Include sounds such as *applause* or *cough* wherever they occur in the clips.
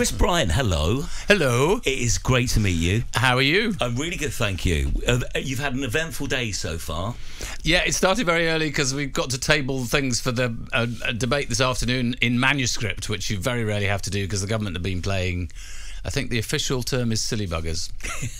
Chris Bryant, hello. Hello. It is great to meet you. How are you? I'm really good, thank you. Uh, You've had an eventful day so far. Yeah, it started very early because we've got to table things for the uh, debate this afternoon in manuscript, which you very rarely have to do because the government have been playing. I think the official term is silly buggers.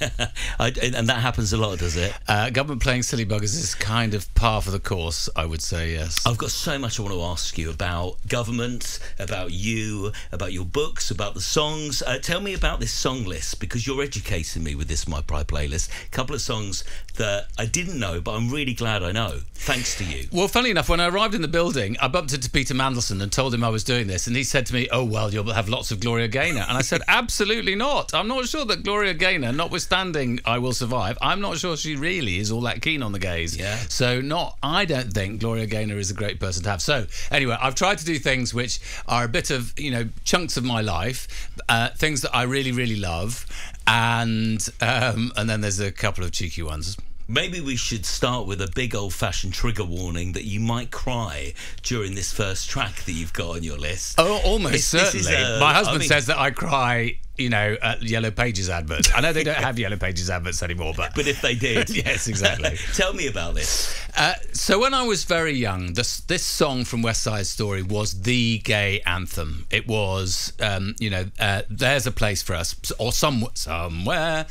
*laughs* I, and that happens a lot, does it? Uh, government playing silly buggers is kind of par for the course, I would say, yes. I've got so much I want to ask you about government, about you, about your books, about the songs. Uh, tell me about this song list because you're educating me with this My Pride playlist. A couple of songs that I didn't know, but I'm really glad I know, thanks to you. Well, funny enough, when I arrived in the building, I bumped into Peter Mandelson and told him I was doing this, and he said to me, "Oh well, you'll have lots of Gloria Gaynor." And I said, "Absolutely *laughs* not. I'm not sure that Gloria Gaynor, notwithstanding I Will Survive, I'm not sure she really is all that keen on the gays. Yeah. So, not. I don't think Gloria Gaynor is a great person to have. So, anyway, I've tried to do things which are a bit of you know chunks of my life, uh, things that I really really love, and um, and then there's a couple of cheeky ones. Maybe we should start with a big old fashioned trigger warning that you might cry during this first track that you've got on your list. Oh, almost This- this is, certainly. uh, My I husband mean- says that I cry, you know, at Yellow Pages adverts. I know they don't have Yellow Pages adverts anymore, but. But if they did. *laughs* Yes, exactly. *laughs* Tell me about this. Uh, so when I was very young, this this song from West Side Story was the gay anthem. It was, um, you know, uh, there's a place for us, or some somewhere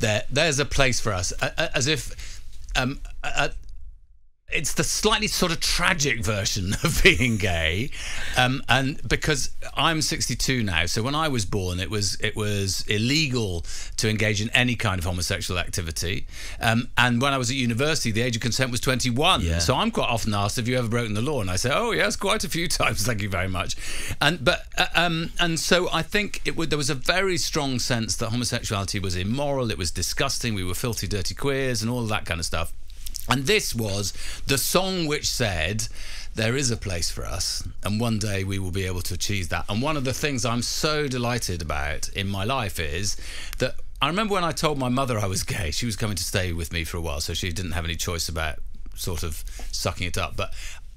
there there's a place for us, uh, uh, as if. Um, uh, it's the slightly sort of tragic version *laughs* of being gay, um, and because I'm 62 now, so when I was born, it was it was illegal to engage in any kind of homosexual activity, um, and when I was at university, the age of consent was 21. Yeah. So I'm quite often asked, "Have you ever broken the law?" And I say, "Oh yes, quite a few *laughs* times. Thank you very much." And but uh, um, and so I think it would, there was a very strong sense that homosexuality was immoral, it was disgusting, we were filthy, dirty queers, and all that kind of stuff. And this was the song which said, There is a place for us, and one day we will be able to achieve that. And one of the things I'm so delighted about in my life is that I remember when I told my mother I was gay, she was coming to stay with me for a while, so she didn't have any choice about sort of sucking it up. But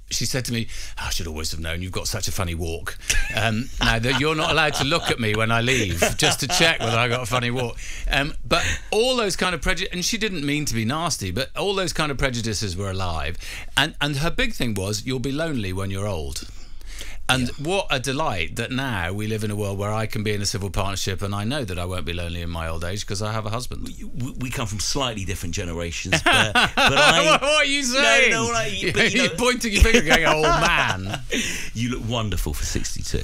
she said to me, I should always have known you've got such a funny walk. Um, now, that you're not allowed to look at me when I leave just to check whether I got a funny walk. Um, but all those kind of prejudices, and she didn't mean to be nasty, but all those kind of prejudices were alive. And, and her big thing was, you'll be lonely when you're old. And what a delight that now we live in a world where I can be in a civil partnership and I know that I won't be lonely in my old age because I have a husband. We, we come from slightly different generations, *laughs* but, but I. *laughs* what are you saying? No, no, I- but, *laughs* you You're know- pointing your finger going, old man. You look wonderful for 62.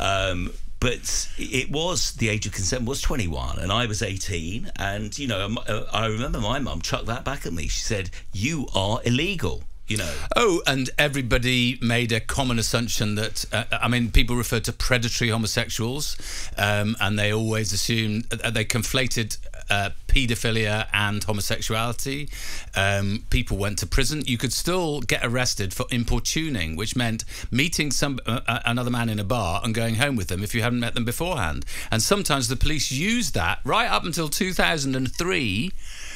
um, but it was the age of consent was 21 and I was 18 and you know I remember my mum chucked that back at me she said you are illegal you know Oh, and everybody made a common assumption that, uh, I mean, people referred to predatory homosexuals, um, and they always assumed, uh, they conflated uh, paedophilia and homosexuality. Um, people went to prison. You could still get arrested for importuning, which meant meeting some uh, uh, another man in a bar and going home with them if you hadn't met them beforehand. And sometimes the police used that right up until 2003.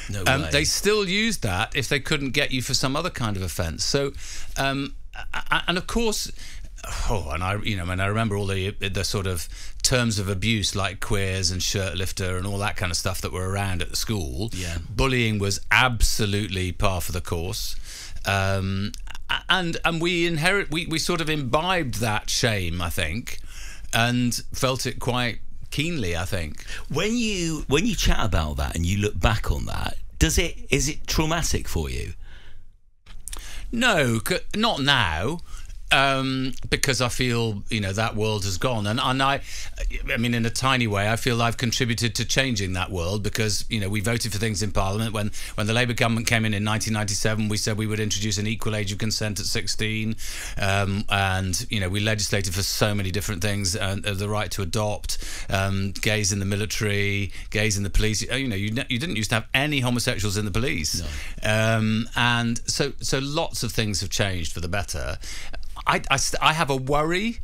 No um, way. they still used that if they couldn't get you for some other kind of offence. So, um, and of course, oh, and I, you know, and I remember all the the sort of terms of abuse like queers and shirt lifter and all that kind of stuff that were around at the school. Yeah. bullying was absolutely par for the course. Um, and and we inherit we, we sort of imbibed that shame, I think, and felt it quite keenly. I think. when you when you chat about that and you look back on that does it is it traumatic for you No, not now. Um, because I feel you know that world has gone, and and I, I mean, in a tiny way, I feel I've contributed to changing that world because you know we voted for things in Parliament when when the Labour government came in in 1997. We said we would introduce an equal age of consent at 16, um, and you know we legislated for so many different things, uh, the right to adopt, um, gays in the military, gays in the police. You know, you, you didn't used to have any homosexuals in the police, um, and so so lots of things have changed for the better. I, I, I have a worry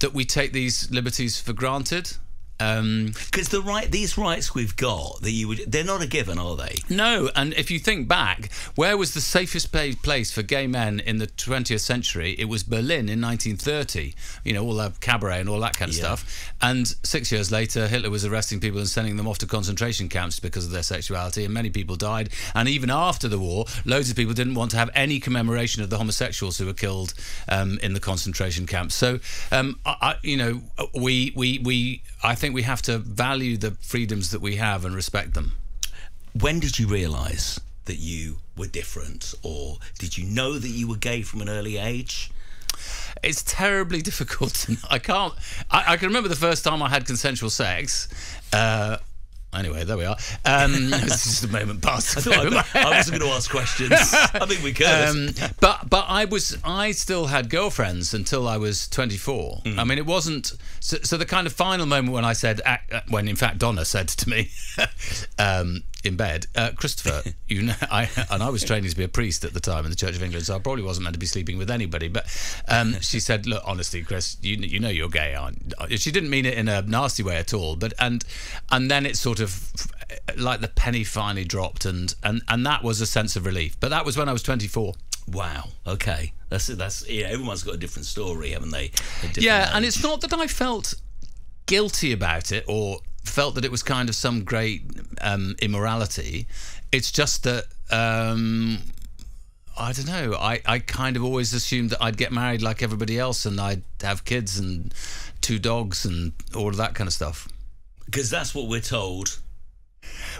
that we take these liberties for granted. Um, Because the right, these rights we've got that you would, they're not a given, are they? no, and if you think back, where was the safest place for gay men in the 20th century? It was Berlin in 1930. You know, all that cabaret and all that kind of Yeah. stuff. And six years later, Hitler was arresting people and sending them off to concentration camps because of their sexuality, and many people died. And even after the war, loads of people didn't want to have any commemoration of the homosexuals who were killed um, in the concentration camps. So, um, I, I, you know, we, we, we, I think we have to value the freedoms that we have and respect them. When did you realise that you were different, or did you know that you were gay from an early age? It's terribly *laughs* difficult. I can't. I, I can remember the first time I had consensual sex. Uh, anyway, there we are. Um, it's just a moment past. I thought I, I wasn't going to ask questions. *laughs* I think we could. Um, but but I was I still had girlfriends until I was 24. I mean, it wasn't so, so. The kind of final moment when I said, uh, when in fact Donna said to me *laughs* um, in bed, uh, Christopher, *laughs* you know, I and I was training to be a priest at the time in the Church of England, so I probably wasn't meant to be sleeping with anybody. But um, she said, look, honestly, Chris, you you know you're gay, aren't? you?" She didn't mean it in a nasty way at all, but and and then it sort of like the penny finally dropped, and and and that was a sense of relief. But that was when I was 24. wow. Okay. That's that's yeah. Everyone's got a different story, haven't they? Different Yeah, and it's not that I felt guilty about it or felt that it was kind of some great um, immorality. It's just that um, I don't know. I, I kind of always assumed that I'd get married like everybody else and I'd have kids and two dogs and all of that kind of stuff. because that's what we're told.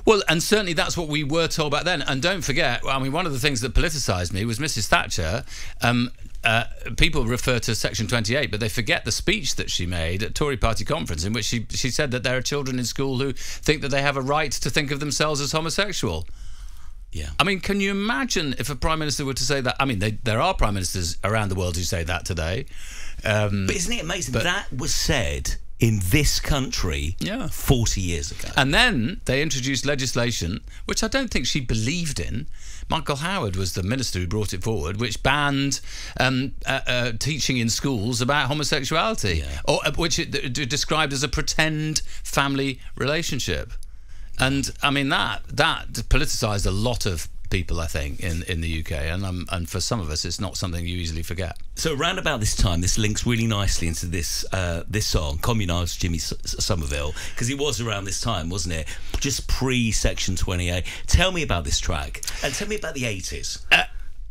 Well, and certainly that's what we were told back then. And don't forget, I mean, one of the things that politicised me was Mrs. Thatcher. Um, uh, people refer to Section 28, but they forget the speech that she made at Tory party conference in which she, she said that there are children in school who think that they have a right to think of themselves as homosexual. Yeah. I mean, can you imagine if a prime minister were to say that? I mean, they, there are prime ministers around the world who say that today. Um, But isn't it amazing that was said in this country Yeah. 40 years ago? And then they introduced legislation, which I don't think she believed in. Michael Howard was the minister who brought it forward, which banned um, uh, uh, teaching in schools about homosexuality, Yeah. or uh, which it described as a pretend family relationship. And I mean that that politicised a lot of people, I think, in, in the UK, and um, and for some of us, it's not something you easily forget. So around about this time, this links really nicely into this uh, this song, "Communards," Jimmy S- Somerville, because it was around this time, wasn't it? Just pre Section 28. Tell me about this track, and tell me about the 80s.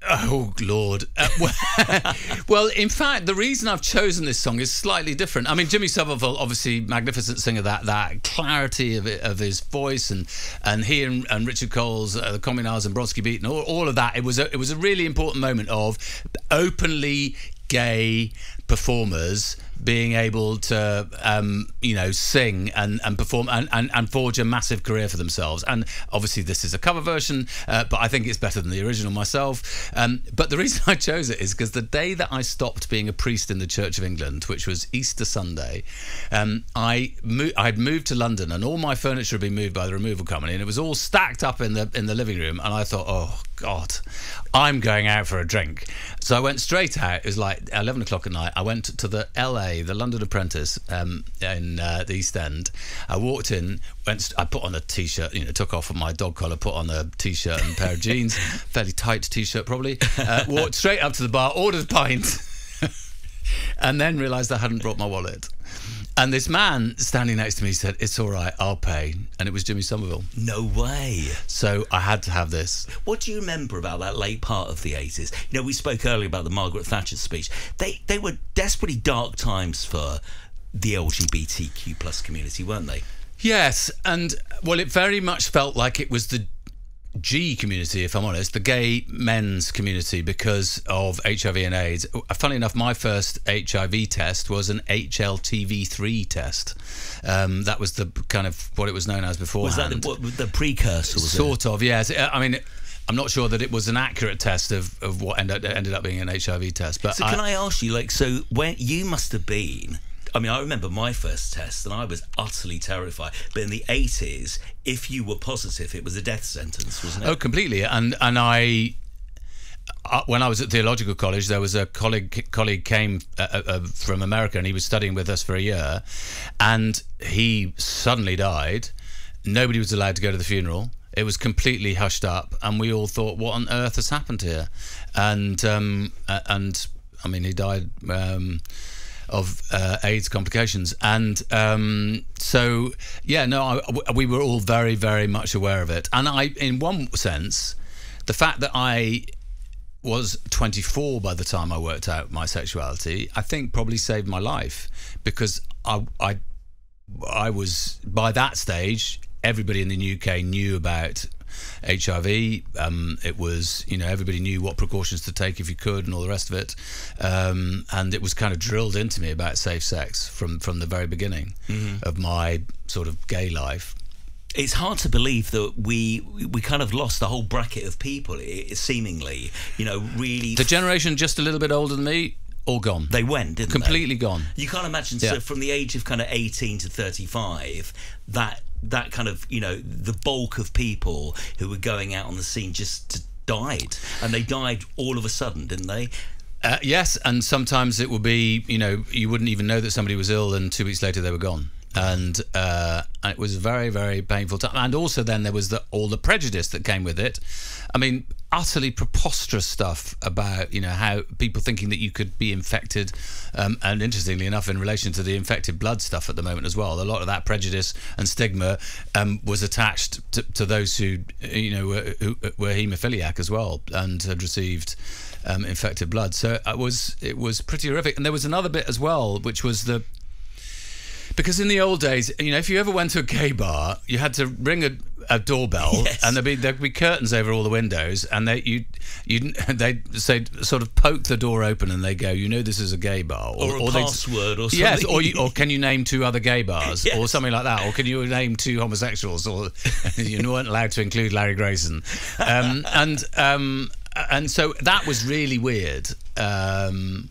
Oh Lord! Uh, *laughs* well, well, in fact, the reason I've chosen this song is slightly different. I mean, Jimmy Somerville, obviously magnificent singer, that that clarity of it, of his voice, and and he and, and Richard Coles, uh, the Communards and Bronski Beat, and all, all of that. It was a, it was a really important moment of openly gay performers being able to um, you know sing and, and perform and, and, and forge a massive career for themselves. And obviously this is a cover version uh, but I think it's better than the original myself. Um, but the *laughs* reason I chose it is because the day that I stopped being a priest in the Church of England which was Easter Sunday um, I mo- I'd moved to London and all my furniture had been moved by the removal company and it was all stacked up in the in the living room. And I thought oh god I'm going out for a drink. So I went straight out. It was like 11 o'clock at night. I went to the LA the London Apprentice um, in uh, the East End. I walked in went I put on a t-shirt you know took off my dog collar put on a t-shirt and a pair of *laughs* jeans. Fairly tight t-shirt probably. Uh, walked straight up to the bar ordered a pint. *laughs* And then realised I hadn't brought my wallet. And this man standing next to me said, "It's all right, I'll pay." And it was Jimmy Somerville. No way. So I had to have this. What do you remember about that late part of the 80s? You know, we spoke earlier about the Margaret Thatcher speech. They they were desperately dark times for the LGBTQ plus community, weren't they? Yes, and well, it very much felt like it was the G community, if I'm honest, the gay men's community because of HIV and AIDS. Funny enough, my first HIV test was an HTLV3 test. Um, that was the kind of what it was known as before. Was that the, what, the precursor? Was it? sort of, yes. I mean, I'm not sure that it was an accurate test of, of what ended, ended up being an HIV test. But So can I ask you, like, so when you must have been? I mean, I remember my first test, and I was utterly terrified. But in the eighties, if you were positive, it was a death sentence, wasn't it? Oh, completely. And and I uh, when I was at theological college, there was a colleague colleague came uh, uh, uh, from America, and he was studying with us for a year, and he suddenly died. Nobody was allowed to go to the funeral. It was completely hushed up, and we all thought, "What on earth has happened here?" And um, uh, and I mean, he died. Um, of uh, AIDS complications. And um, so, yeah, no, I, we were all very, very much aware of it. And I, in one sense, the fact that I was 24 by the time I worked out my sexuality, I think probably saved my life because I, I, I was by that stage. Everybody in the UK knew about HIV. Um, it was, you know, everybody knew what precautions to take if you could, and all the rest of it. Um, and it was kind of drilled into me about safe sex from from the very beginning mm-hmm. of my sort of gay life it's hard to believe that we we kind of lost the whole bracket of people. it, Seemingly, you know, really the generation just a little bit older than me. All gone. They went, didn't Completely they? gone. You can't imagine. Yeah. So from the age of kind of eighteen to thirty-five, that that kind of you know the bulk of people who were going out on the scene just died, and they died all of a sudden, didn't they? Uh, yes, and sometimes it would be you know you wouldn't even know that somebody was ill, and two weeks later they were gone and uh, it was very very painful time and also then there was the, all the prejudice that came with it. I mean utterly preposterous stuff about you know how people thinking that you could be infected um, and interestingly enough in relation to the infected blood stuff at the moment as well a lot of that prejudice and stigma um, was attached to, to, those who you know were, who were hemophiliac as well and had received um, infected blood. So it was it was pretty horrific. And there was another bit as well which was the because in the old days, you know, if you ever went to a gay bar, you had to ring a, a doorbell, yes. and there'd be there'd be curtains over all the windows, and they you you *laughs* they say sort of poke the door open, and they go, you know, this is a gay bar, or, or a or password, or something. Yes, or you, or can you name two other gay bars, *laughs* yes. or something like that, or can you name two homosexuals, or *laughs* you weren't allowed to include Larry Grayson, um, and um, and so that was really weird. Um,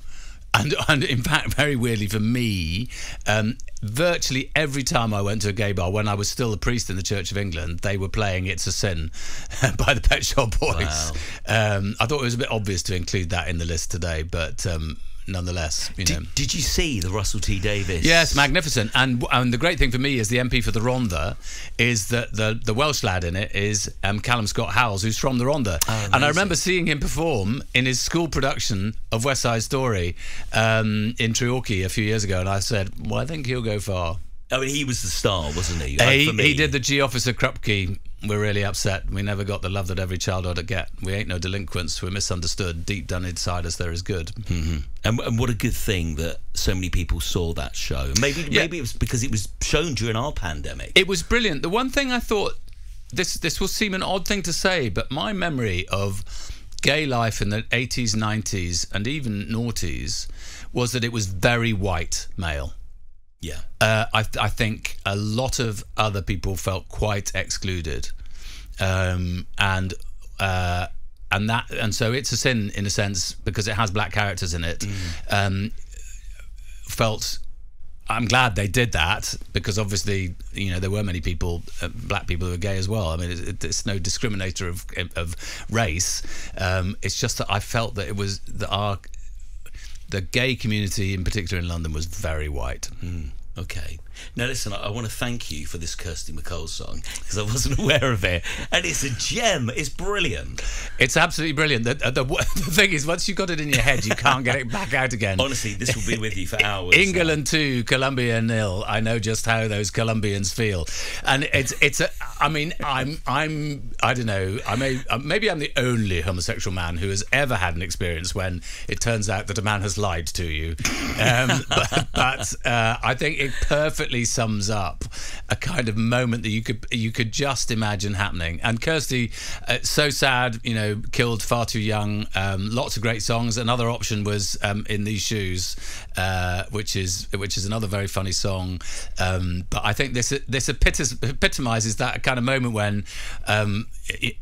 and, and in fact, very weirdly for me, um, virtually every time I went to a gay bar when I was still a priest in the Church of England, they were playing "It's a Sin" *laughs* by the Pet Shop Boys. Wow. Um, I thought it was a bit obvious to include that in the list today, but um, nonetheless. You did, know. did you see the Russell T Davies? Yes, magnificent. And and the great thing for me as the MP for the Rhondda is that the the Welsh lad in it is um, Callum Scott Howells, who's from the Rhondda. Oh, and I remember seeing him perform in his school production of West Side Story um, in Treorchy a few years ago, and I said, well, I think he'll go far. I mean, he was the star, wasn't he? Like he, he did the G Officer Krupke we're really upset. We never got the love that every child ought to get. We ain't no delinquents. We're misunderstood. Deep down inside us, there is good. Mm-hmm. And, and, what a good thing that so many people saw that show. Maybe yeah. maybe it was because it was shown during our pandemic. It was brilliant. The one thing I thought this this will seem an odd thing to say, but my memory of gay life in the 80s, 90s, and even noughties was that it was very white male. Yeah. Uh, I, I think a lot of other people felt quite excluded. Um, and uh, and that and so it's a sin in a sense because it has black characters in it. Mm. Um, felt I'm glad they did that because obviously you know there were many people, uh, black people who are gay as well. I mean it's, it's no discriminator of of race. Um, it's just that I felt that it was that our the gay community, in particular in London, was very white. Mm. Okay. Now, listen, I, I want to thank you for this Kirsty MacColl song because I wasn't *laughs* aware of it. And it's a gem. It's brilliant. It's absolutely brilliant. The, the, *laughs* the, thing is, once you've got it in your head, you can't get it back out again. Honestly, this will be with you for *laughs* hours. England 2, Colombia nil. I know just how those Colombians feel. And it's, it's a, I mean, I'm, I'm, I don't know, I may, uh, maybe I'm the only homosexual man who has ever had an experience when it turns out that a man has lied to you. Um, but, but uh, I think it perfectly perfectly sums up a kind of moment that you could you could just imagine happening. And Kirsty, uh, so sad, you know, killed far too young. Um, lots of great songs. Another option was um, in these shoes, uh, which is which is another very funny song. Um, but I think this this epitomizes that kind of moment when um, you,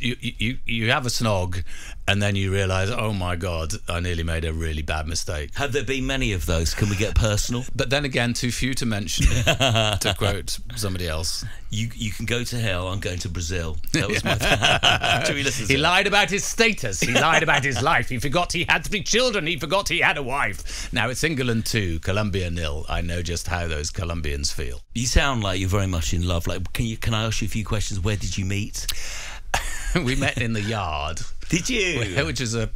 you, you you have a snog and then you realize, oh my God, I nearly made a really bad mistake. Have there been many of those? Can we get personal? *laughs* But then again, too few to mention. *laughs* to quote somebody else. You you can go to hell. I'm going to Brazil. That was my. *laughs* Should we listen He lied about his status. He lied about his life. He forgot he had three children. He forgot he had a wife. Now it's England 2, Colombia nil. I know just how those Colombians feel. You sound like you're very much in love. Like, can you? Can I ask you a few questions? Where did you meet? we met in the yard, Did you? *laughs* which is a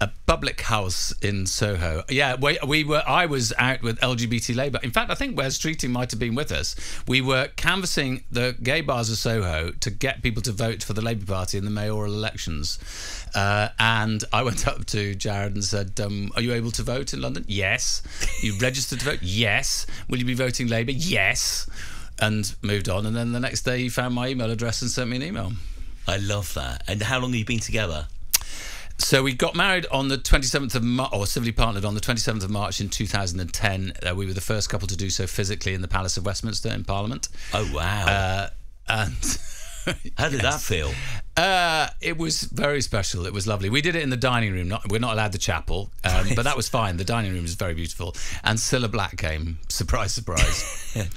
a public house in Soho. Yeah, we, we were. I was out with LGBT Labour. In fact, I think Wes Streeting might have been with us. We were canvassing the gay bars of Soho to get people to vote for the Labour Party in the mayoral elections. Uh, and I went up to Jared and said, um, "Are you able to vote in London? Yes. You *laughs* registered to vote? Yes. Will you be voting Labour? Yes." And moved on. And then the next day, he found my email address and sent me an email. I love that. And how long have you been together? So we got married on the 27th of March, or civilly partnered on the 27th of March in 2010. Uh, we were the first couple to do so physically in the Palace of Westminster in Parliament. Oh wow! Uh, and *laughs* how did that feel? uh, it was very special. It was lovely. We did it in the dining room. Not, we're not allowed the chapel, um, but that was fine. The dining room is very beautiful. And Cilla Black came. Surprise, surprise. *laughs*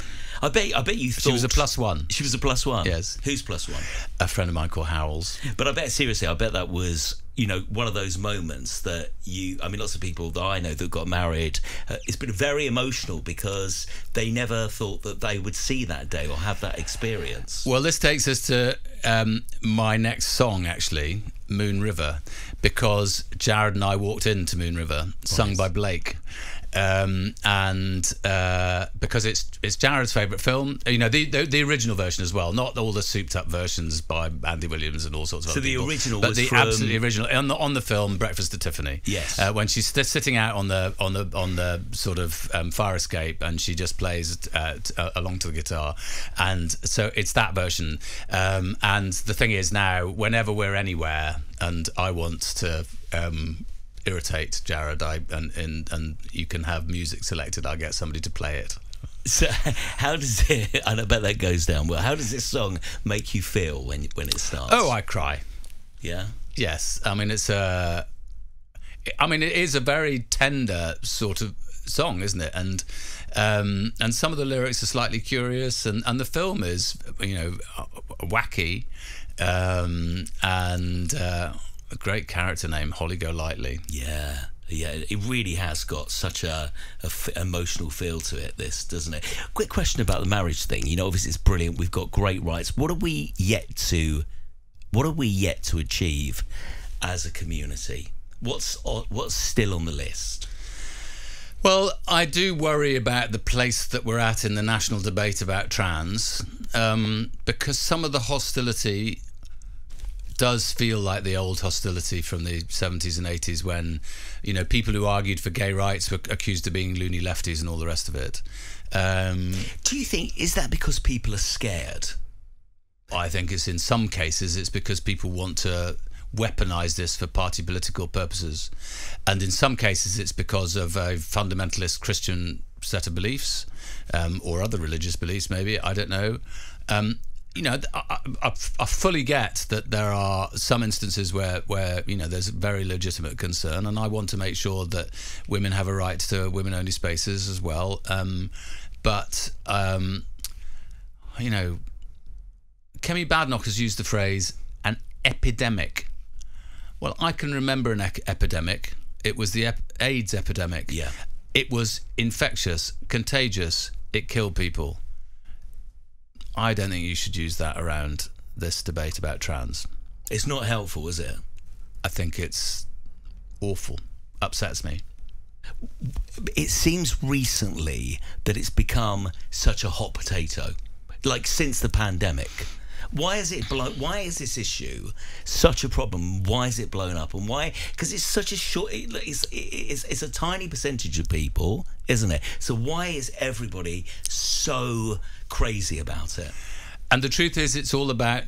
I bet. I bet you thought she was a plus one. She was a plus one. Yes. Who's plus one? A friend of mine called Howells. But I bet seriously, I bet that was you know one of those moments that you. I mean, lots of people that I know that got married. Uh, it's been very emotional because they never thought that they would see that day or have that experience. Well, this takes us to um, my next song, actually, Moon River, because Jared and I walked into Moon River, sung by Blake. Um, and uh, because it's it's Jared's favourite film, you know the, the the original version as well, not all the souped up versions by Andy Williams and all sorts of. So other the people, original but the from- absolutely original on the on the film Breakfast at Tiffany. Yes. uh, when she's sitting out on the on the on the sort of um, fire escape and she just plays uh, t- uh, along to the guitar, and so it's that version. Um, and the thing is now, whenever we're anywhere, and I want to. Um, irritate Jared I, and, and and you can have music selected I'll get somebody to play it So *laughs* how does it? *laughs* And I bet that goes down well. How does this song make you feel when when it starts? oh I cry yeah. Yes, I mean it's a. I mean it is a very tender sort of song, isn't it? And um, and some of the lyrics are slightly curious, and and the film is you know wacky, um, and uh, a great character name Holly Golightly. Yeah, yeah, it really has got such a, a f- emotional feel to it. This doesn't it? Quick question about the marriage thing. You know, obviously it's brilliant. We've got great rights. What are we yet to? What are we yet to achieve as a community? What's what's still on the list? Well, I do worry about the place that we're at in the national debate about trans, um, because some of the hostility does feel like the old hostility from the 70s and 80s when, you know, people who argued for gay rights were accused of being loony lefties and all the rest of it. Um, Do you think is that because people are scared? I think it's in some cases it's because people want to weaponize this for party political purposes, and in some cases it's because of a fundamentalist Christian set of beliefs um, or other religious beliefs. Maybe I don't know. Um, you know, I, I, I fully get that there are some instances where, where you know there's very legitimate concern, and I want to make sure that women have a right to women-only spaces as well. Um, but um, you know, Kemi Badenoch has used the phrase an epidemic. Well, I can remember an ec- epidemic. It was the ep- AIDS epidemic. Yeah. It was infectious, contagious. It killed people. I don't think you should use that around this debate about trans. It's not helpful, is it? I think it's awful. Upsets me. it seems recently that it's become such a hot potato, like since the pandemic. Why is it blown? Why is this issue such a problem? Why is it blown up? And why? Because it's such a short. It's, it's it's a tiny percentage of people, isn't it? So why is everybody so crazy about it? And the truth is, it's all about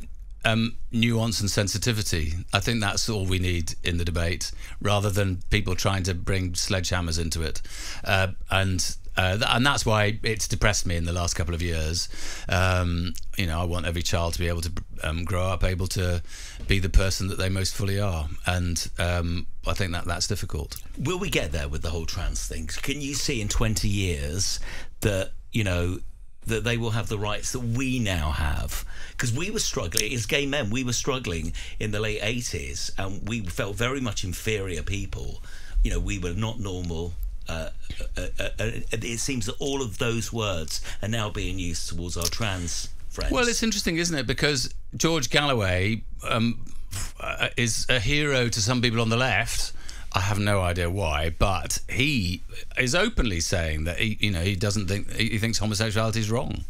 um, nuance and sensitivity. I think that's all we need in the debate, rather than people trying to bring sledgehammers into it. Uh, and uh, th- and that's why it's depressed me in the last couple of years. Um, you know, I want every child to be able to um, grow up able to be the person that they most fully are, and um, I think that that's difficult. Will we get there with the whole trans thing? Can you see in 20 years that you know, that they will have the rights that we now have. Because we were struggling, as gay men, we were struggling in the late 80s and we felt very much inferior people. You know, we were not normal. Uh, uh, uh, uh it seems that all of those words are now being used towards our trans friends. Well, it's interesting, isn't it? Because George Galloway um, is a hero to some people on the left I have no idea why, but he is openly saying that he, you know, he doesn't think he thinks homosexuality is wrong,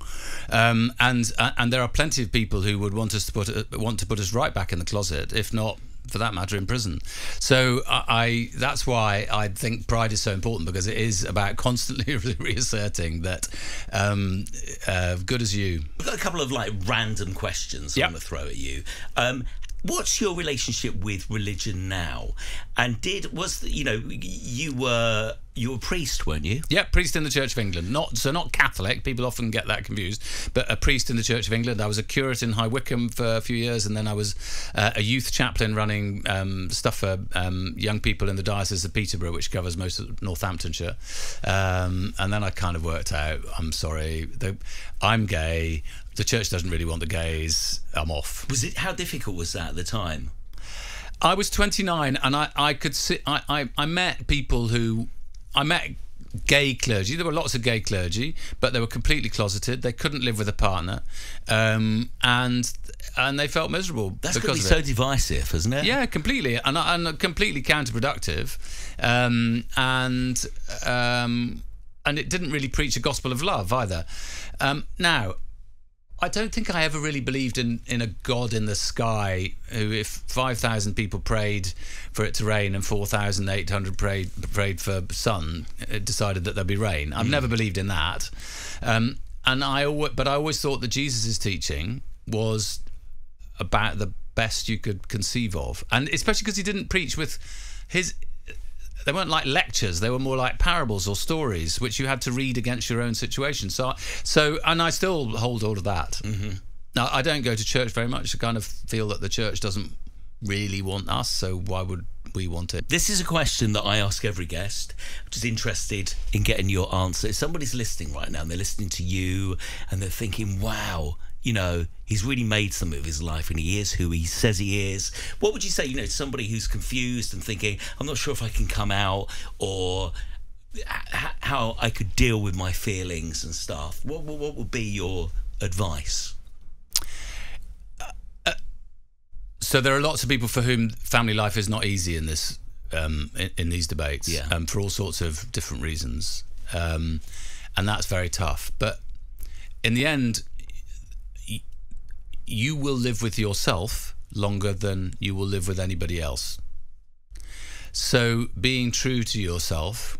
um, and uh, and there are plenty of people who would want us to put uh, want to put us right back in the closet, if not for that matter, in prison. So I, I, that's why I think pride is so important because it is about constantly *laughs* reasserting that um, uh, good as you. We've got a couple of like random questions yep. I'm going to throw at you. Um, what's your relationship with religion now? And did was you know you were you were a priest, weren't you? Yeah, priest in the Church of England. Not so not Catholic. People often get that confused. But a priest in the Church of England. I was a curate in High Wycombe for a few years, and then I was uh, a youth chaplain running um, stuff for um, young people in the diocese of Peterborough, which covers most of Northamptonshire. Um, and then I kind of worked out. I'm sorry, the, I'm gay the church doesn't really want the gays. I'm off. Was it how difficult was that at the time? I was 29 and I, I could see I, I, I met people who I met gay clergy. There were lots of gay clergy, but they were completely closeted. They couldn't live with a partner, um, and and they felt miserable. That's going to be so divisive, isn't it? Yeah, completely, and and completely counterproductive, um, and um, and it didn't really preach a gospel of love either. Um, now, I don't think I ever really believed in, in a God in the sky who, if 5,000 people prayed for it to rain and 4,800 prayed, prayed for sun, it decided that there'd be rain. I've mm. never believed in that. Um, and I, but I always thought that Jesus' teaching was about the best you could conceive of. And especially because he didn't preach with his they weren't like lectures they were more like parables or stories which you had to read against your own situation. So so and i still hold all of that. Mm-hmm. now i don't go to church very much. I kind of feel that the church doesn't really want us so why would we want it? This is a question that i ask every guest i'm just interested in getting your answer. If somebody's listening right now and they're listening to you and they're thinking wow you know, he's really made some of his life and he is who he says he is. What would you say, you know, to somebody who's confused and thinking, I'm not sure if I can come out or how I could deal with my feelings and stuff? What, what would be your advice? Uh, so there are lots of people for whom family life is not easy in this um, in, in, these debates, yeah. um, for all sorts of different reasons, um, and that's very tough. But in the end, you will live with yourself longer than you will live with anybody else. So, being true to yourself,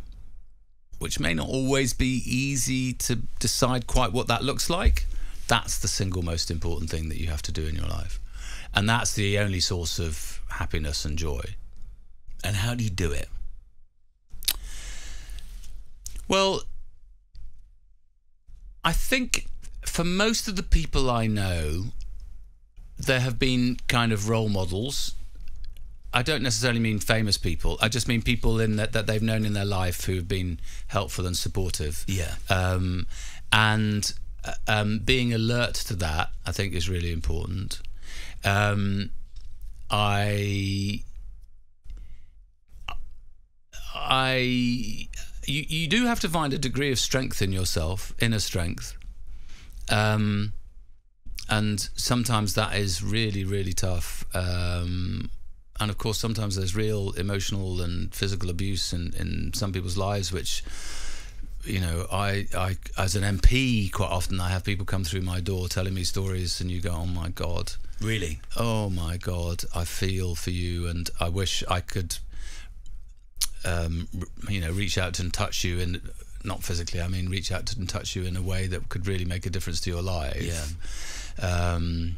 which may not always be easy to decide quite what that looks like, that's the single most important thing that you have to do in your life. And that's the only source of happiness and joy. And how do you do it? Well, I think for most of the people I know, there have been kind of role models. I don't necessarily mean famous people. I just mean people in that, that they've known in their life who have been helpful and supportive. Yeah. Um, and uh, um, being alert to that, I think, is really important. Um, I, I, you, you do have to find a degree of strength in yourself, inner strength. Um, and sometimes that is really really tough. Um, and of course sometimes there's real emotional and physical abuse in, in some people's lives which you know I, I as an mp quite often i have people come through my door telling me stories and you go oh my god. Really? Oh my god i feel for you and i wish i could um, you know reach out and touch you and not physically i mean reach out and touch you in a way that could really make a difference to your life yeah um,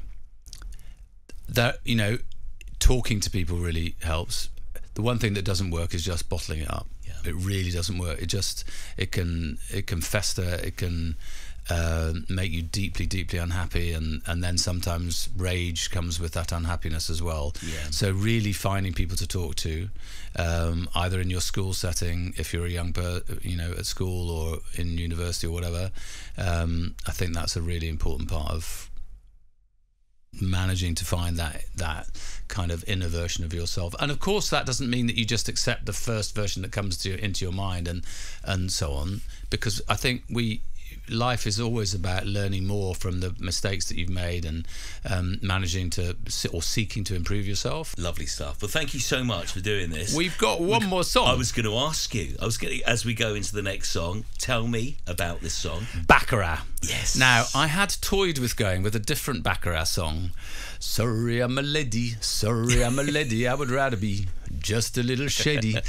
that you know, talking to people really helps. The one thing that doesn't work is just bottling it up. Yeah. It really doesn't work. It just it can it can fester. It can uh, make you deeply, deeply unhappy, and and then sometimes rage comes with that unhappiness as well. Yeah. So really finding people to talk to, um, either in your school setting, if you're a young per, you know, at school or in university or whatever. Um, I think that's a really important part of managing to find that that kind of inner version of yourself and of course that doesn't mean that you just accept the first version that comes to you, into your mind and and so on because i think we life is always about learning more from the mistakes that you've made and um, managing to or seeking to improve yourself. Lovely stuff. Well, thank you so much for doing this. We've got one more song. I was going to ask you. I was going to, as we go into the next song. Tell me about this song. Baccara. Yes. Now I had toyed with going with a different Baccara song. Sorry, I'm a lady. Sorry, I'm a lady. I would rather be just a little shady. *laughs*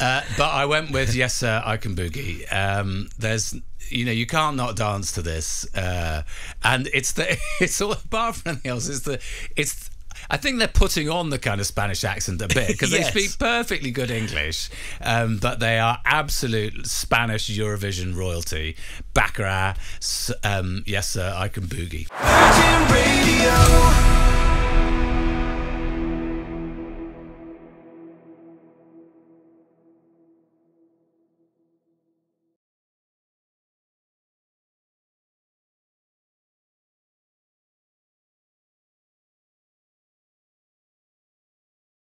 Uh, but I went with Yes Sir, I Can Boogie. Um, there's you know you can't not dance to this uh, and it's the *laughs* it's all apart from anything else it's the it's I think they're putting on the kind of Spanish accent a bit because *laughs* Yes. they speak perfectly good English, um, but they are absolute Spanish Eurovision royalty. Baccara, um, yes sir, I can boogie. Virgin Radio.